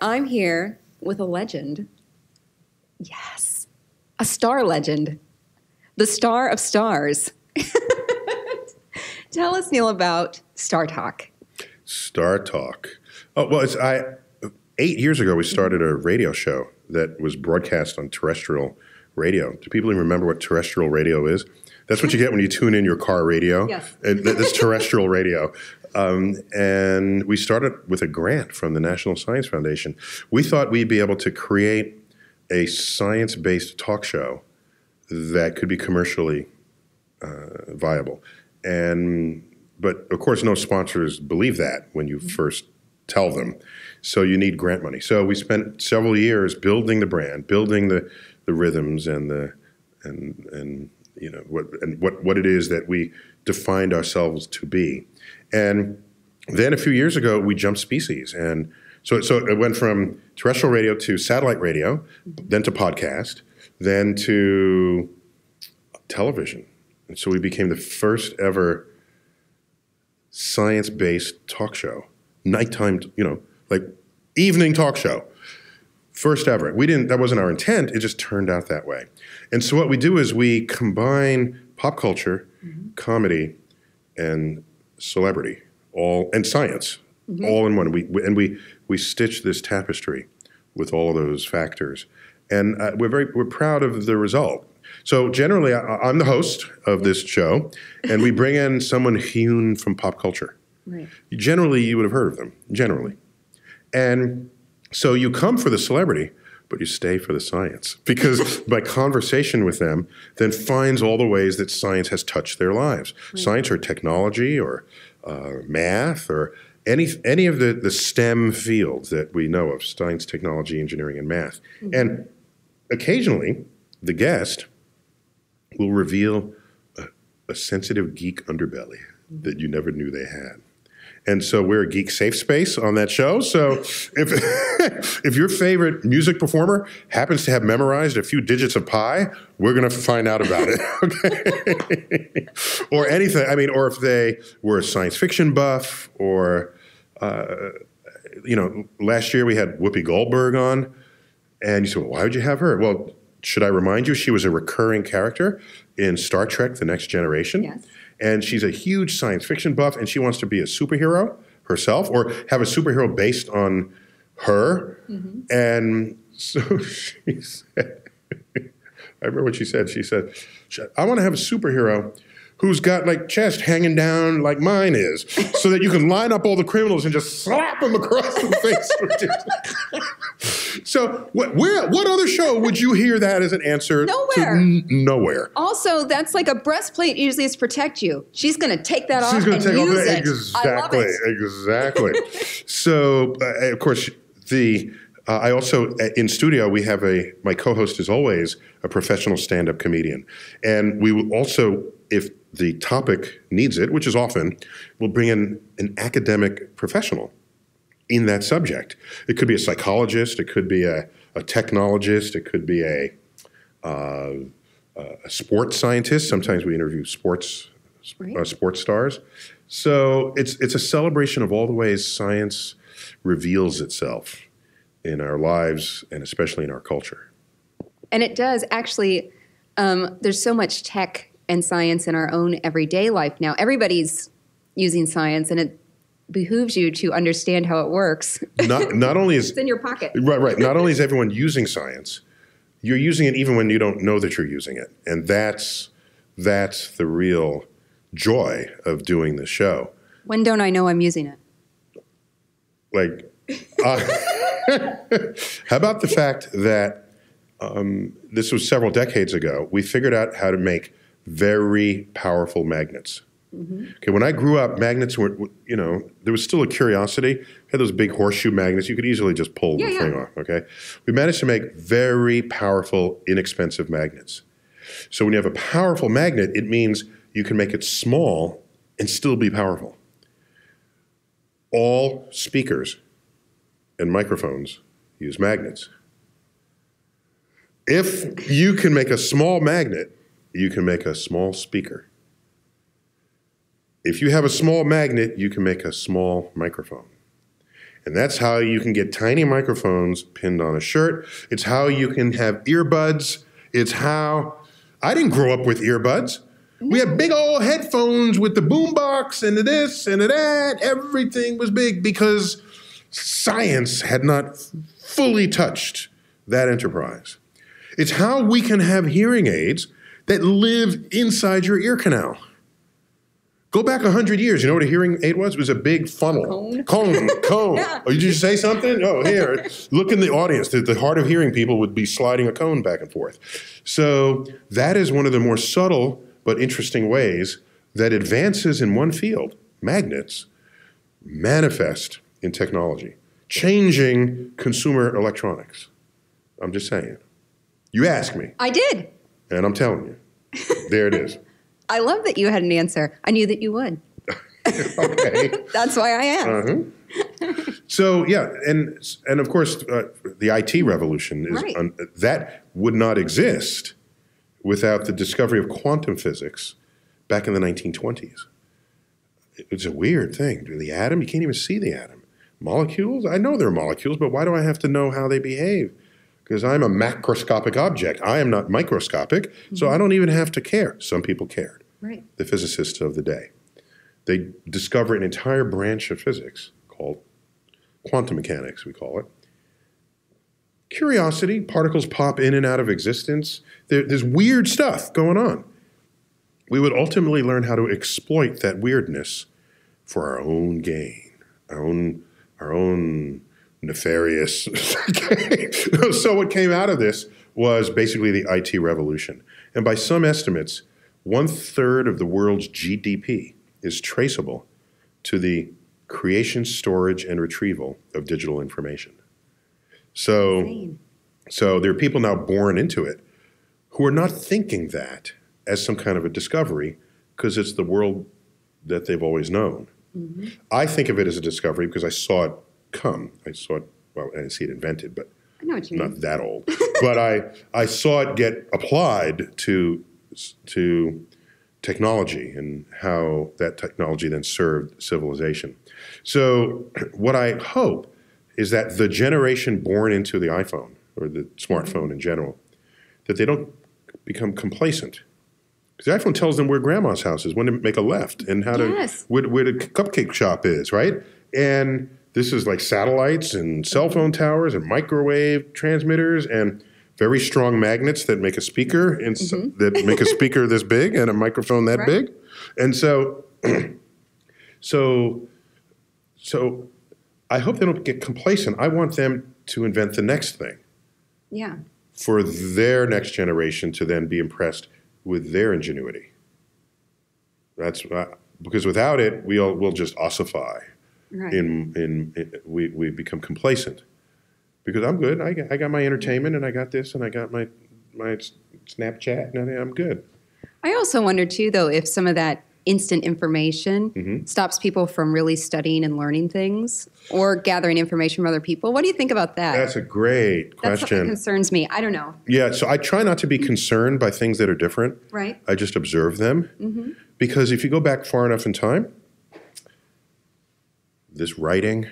I'm here with a legend. Yes, a star legend, the star of stars. Tell us, Neil, about Star Talk. Star Talk. Oh well, it's I. Eight years ago, we started a radio show that was broadcast on terrestrial radio. Do people even remember what terrestrial radio is? That's what you get when you tune in your car radio. Yes. This terrestrial radio. Um, and we started with a grant from the National Science Foundation. We thought we'd be able to create a science based talk show that could be commercially uh, viable. And but of course, no sponsors believe that when you first tell them. So you need grant money. So we spent several years building the brand, building the the rhythms and the and and you know what and what what it is that we defined ourselves to be. And then a few years ago, we jumped species, and so so it went from terrestrial radio to satellite radio, then to podcast, then to television, and so we became the first ever science-based talk show, nighttime, you know, like evening talk show. First ever. We didn't that wasn't our intent, it just turned out that way. And so what we do is we combine pop culture, comedy, and celebrity, all and science, all in one. We, we and we we stitch this tapestry with all of those factors, and uh, we're very we're proud of the result. So generally, I, I'm the host of this show, and we bring in someone hewn from pop culture. Right. Generally, you would have heard of them. Generally, and so you come for the celebrity, but you stay for the science because my conversation with them then finds all the ways that science has touched their lives. Science or technology or uh, math or any any of the, the STEM fields that we know of science, technology, engineering, and math. And occasionally, the guest will reveal a, a sensitive geek underbelly that you never knew they had. And so we're a geek safe space on that show. So if if your favorite music performer happens to have memorized a few digits of pi, we're going to find out about it. Okay. or anything. I mean, or if they were a science fiction buff, or uh, you know, last year we had Whoopi Goldberg on, and you said, well, why would you have her? Well, should I remind you, she was a recurring character in Star Trek: The Next Generation Yes. And she's a huge science fiction buff and she wants to be a superhero herself or have a superhero based on her. Mm-hmm. And so she said i remember what she said. She said i want to have a superhero who's got like chest hanging down like mine is so that you can line up all the criminals and just slap them across the face so what, where, what other show would you hear that as an answer to Nowhere. n- nowhere Also, that's like a breastplate usually is to protect you. She's going to take that off She's going and take use over it. exactly, I love it. exactly. so, uh, of course, the uh, I also uh, in studio we have a my co-host is always a professional stand-up comedian, and we will also, if the topic needs it, which is often, we'll bring in an academic professional in that subject. It could be a psychologist, it could be a, a technologist, it could be a uh, a sports scientist. Sometimes we interview sports Right. uh, sports stars. So it's it's a celebration of all the ways science reveals itself in our lives and especially in our culture. And it does actually. Um, there's so much tech and science in our own everyday life now. Everybody's using science, and it behooves you to understand how it works. Not not only is it's in your pocket. right right not only is everyone using science, you're using it even when you don't know that you're using it, and that's that's the real joy of doing the show. When don't I know I'm using it? like uh, how about the fact that um, this was several decades ago we figured out how to make very powerful magnets Mm-hmm. okay when i grew up magnets were you know there was still a curiosity we had those big horseshoe magnets you could easily just pull Yeah, the yeah. thing off okay we managed to make very powerful inexpensive magnets so when you have a powerful magnet it means you can make it small and still be powerful all speakers and microphones use magnets. If you can make a small magnet, you can make a small speaker. If you have a small magnet, you can make a small microphone. And that's how you can get tiny microphones pinned on a shirt. It's how you can have earbuds. It's how I didn't grow up with earbuds. We had big old headphones with the boombox and the this and the that. Everything was big because science had not fully touched that enterprise. It's how we can have hearing aids that live inside your ear canal. Go back 100 years. You know what a hearing aid was? It was a big funnel. Cone. Cone. cone. Yeah. Oh, did you say something? Oh, here. Look in the audience. The, the hard of hearing people would be sliding a cone back and forth. So that is one of the more subtle but interesting ways that advances in one field, magnets, manifest in technology, changing consumer electronics. I'm just saying. You asked me, I did. and I'm telling you. There it is. I love that you had an answer. I knew that you would. Okay. That's why I asked. Uh-huh. So yeah, and and of course uh, the IT revolution is Right. un, that would not exist without the discovery of quantum physics back in the 1920s. It's a weird thing. The atom, you can't even see the atom. Molecules, I know they're molecules, but why do I have to know how they behave? Because I'm a macroscopic object. I am not microscopic, so I don't even have to care. Some people cared Right. the physicists of the day. They discover an entire branch of physics called quantum mechanics, we call it. Curiosity, particles pop in and out of existence. There, there's weird stuff going on. We would ultimately learn how to exploit that weirdness for our own gain, our own, our own nefarious so what came out of this was basically the IT revolution. And by some estimates, one third of the world's GDP is traceable to the creation, storage, and retrieval of digital information. So, Insane. so there are people now born into it who are not thinking that as some kind of a discovery because it's the world that they've always known. Mm-hmm. I think of it as a discovery because I saw it come. I saw it, well, I didn't see it invented, but I know what you mean. not that old. but I, I saw it get applied to, to technology and how that technology then served civilization. So, what I hope is that the generation born into the iPhone or the smartphone in general, that they don't become complacent. Because the iPhone tells them where grandma's house is, when to make a left, and how Yes. to where, where the cupcake shop is, right? And this is like satellites and cell phone towers and microwave transmitters and very strong magnets that make a speaker and s that make a speaker this big and a microphone that Mm-hmm. Right. big. And so, so, so, I hope they don't get complacent. I want them to invent the next thing Yeah. for their next generation to then be impressed with their ingenuity. That's uh, because without it, we'll we'll just ossify. Right. In, in in we we become complacent because I'm good. I got, I got my entertainment and I got this and I got my my Snapchat and I'm good. I also wonder too, though, if some of that instant information Mm-hmm. stops people from really studying and learning things or gathering information from other people. What do you think about that? That's a great That's question. concerns me. I don't know. Yeah, so I try not to be concerned by things that are different. Right. I just observe them. Mm-hmm. Because if you go back far enough in time, this writing,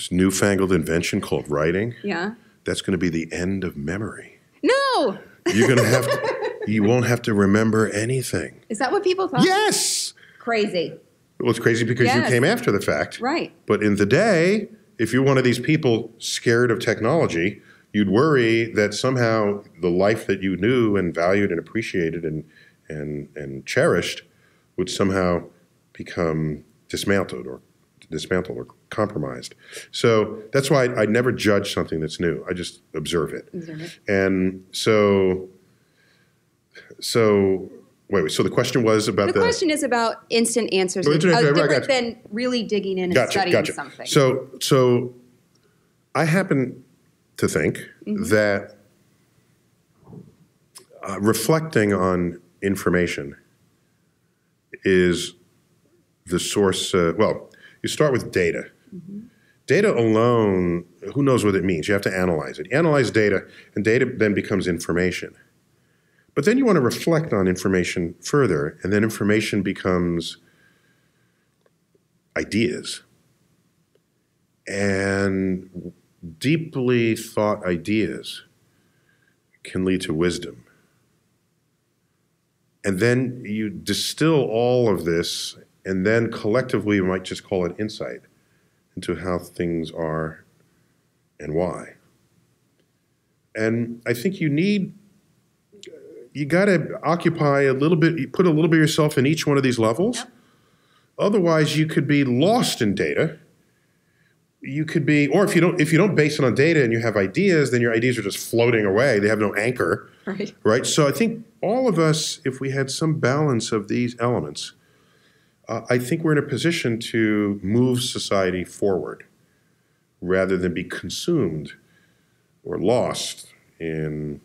this newfangled invention called writing, Yeah. that's going to be the end of memory. No. You're going to have to, you won't have to remember anything. Is that what people thought? Yes! Crazy. Well, it's crazy because you came after the fact. Right. But in the day, if you're one of these people scared of technology, you'd worry that somehow the life that you knew and valued and appreciated and and and cherished would somehow become dismantled or dismantled or compromised. So that's why I, I never judge something that's new. I just observe it. Observe it. And so so wait, wait so the question was about The the, question is about instant answers, Oh, instant right, different than really digging in and gotcha, studying gotcha. something. So, so I happen to think that uh, reflecting on information is the source. Uh, well, you start with data. Data alone, who knows what it means? You have to analyze it. You analyze data, and data then becomes information. But then you want to reflect on information further, and then information becomes ideas. And deeply thought ideas can lead to wisdom. And then you distill all of this, and then collectively, we might just call it insight into how things are and why. And I think you need, you got to occupy a little bit, you put a little bit of yourself in each one of these levels. Yep. Otherwise, you could be lost in data. You could be, or if you don't, if you don't base it on data and you have ideas, then your ideas are just floating away. They have no anchor Right. right? So I think all of us, if we had some balance of these elements, uh, I think we're in a position to move society forward rather than be consumed or lost in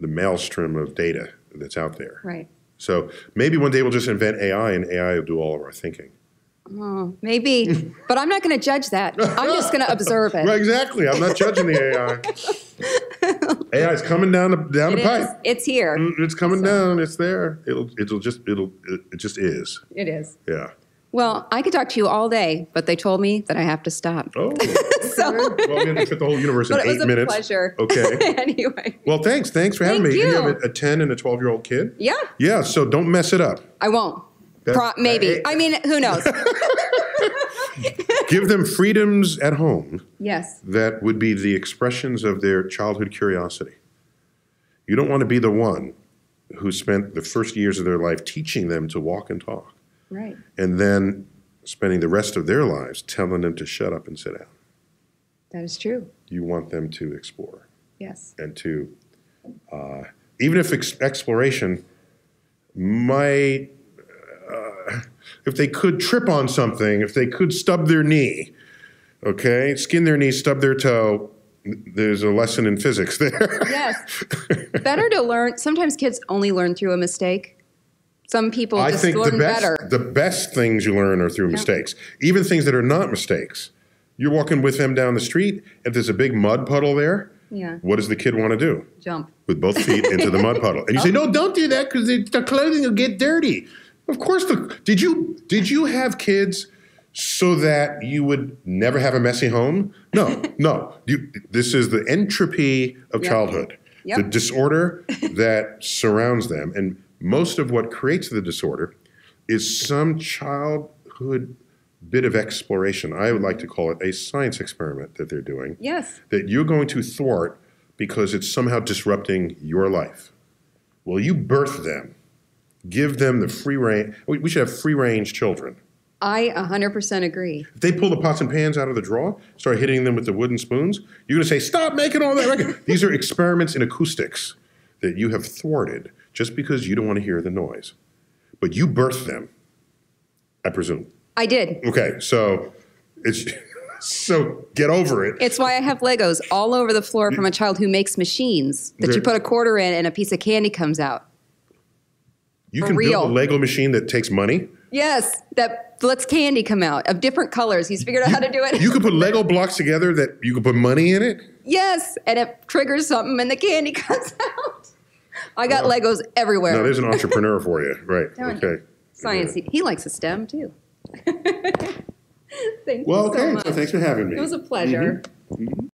the maelstrom of data that's out there. Right. So maybe one day we'll just invent AI and AI will do all of our thinking. Oh, maybe. but I'm not going to judge that. I'm just going to observe it. Right, exactly. I'm not judging the AI. AI is coming down the down It the is. pipe. It's here. Mm, It's coming So- down. It's there. It'll. It'll just. It'll. It, it just is. It is. Yeah. Well, I could talk to you all day, but they told me that I have to stop. Oh. okay. well, we had to fit the whole universe But in it was eight a minutes. pleasure. Okay. anyway. Well, thanks. Thanks for having Thank me. And you. have a, a ten and a twelve year old kid. Yeah, Yeah. So don't mess it up. I won't. That- Pro- maybe. I mean, who knows? Give them freedoms at home yes. that would be the expressions of their childhood curiosity. You don't want to be the one who spent the first years of their life teaching them to walk and talk, Right. and then spending the rest of their lives telling them to shut up and sit down. That is true. You want them to explore. Yes. and to uh, even if ex- exploration might if they could trip on something if they could stub their knee okay skin their knee stub their toe there's a lesson in physics there Yes. Better to learn. Sometimes kids only learn through a mistake. Some people i think learn the best better. the best things you learn are through mistakes even things that are not mistakes you're walking with them down the street and there's a big mud puddle there Yeah. what does the kid want to do Jump. with both feet into the mud puddle. And you say, oh. no, don't do that because the clothing will get dirty. Of course, the, did you did you have kids so that you would never have a messy home? No, no. You, this is the entropy of Yep. childhood, Yep. the disorder that surrounds them, and most of what creates the disorder is some childhood bit of exploration. I would like to call it a science experiment that they're doing Yes. that you're going to thwart because it's somehow disrupting your life. Well, you birth them, give them the free range. We should have free range children. I 100% agree. If they pull the pots and pans out of the drawer, start hitting them with the wooden spoons, you're going to say, "Stop making all that record." These are experiments in acoustics that you have thwarted just because you don't want to hear the noise. But you birthed them, I presume. I did. Okay, so it's so get over it. It's why I have Legos all over the floor from a child who makes machines that you put a quarter in and a piece of candy comes out. You can real. build a Lego machine that takes money. Yes, that lets candy come out of different colors. He's figured out how to do it. You can put Lego blocks together that you can put money in it. yes, and it triggers something and the candy comes out. I got Legos everywhere. No, there's an entrepreneur for you, right? You. Okay. Science. He, he likes a STEM too. Thank Well, you so okay. much. So thanks for having me. It was a pleasure. Mhm.